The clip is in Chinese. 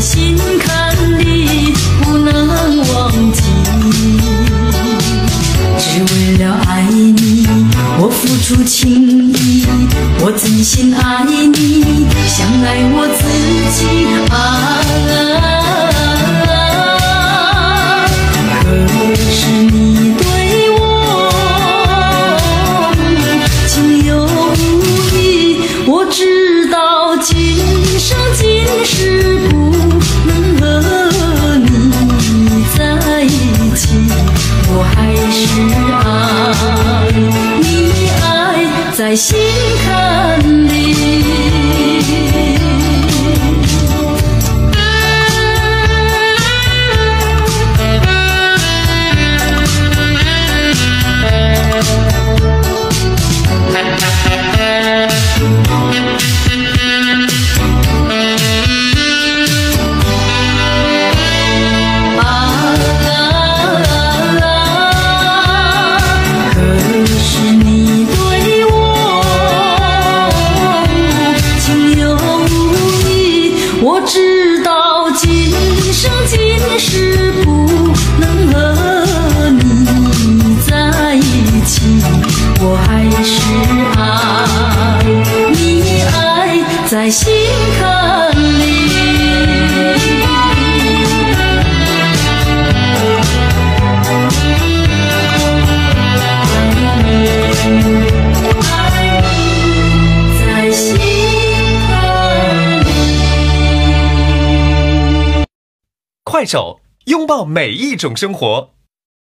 心坎里不能忘记。只为了爱你我付出情意我真心爱你想爱我自己啊。我还是爱你，爱在心坎里。我知道今生今世不能和你在一起，我还是爱你，爱在心坎里。快手，拥抱每一种生活。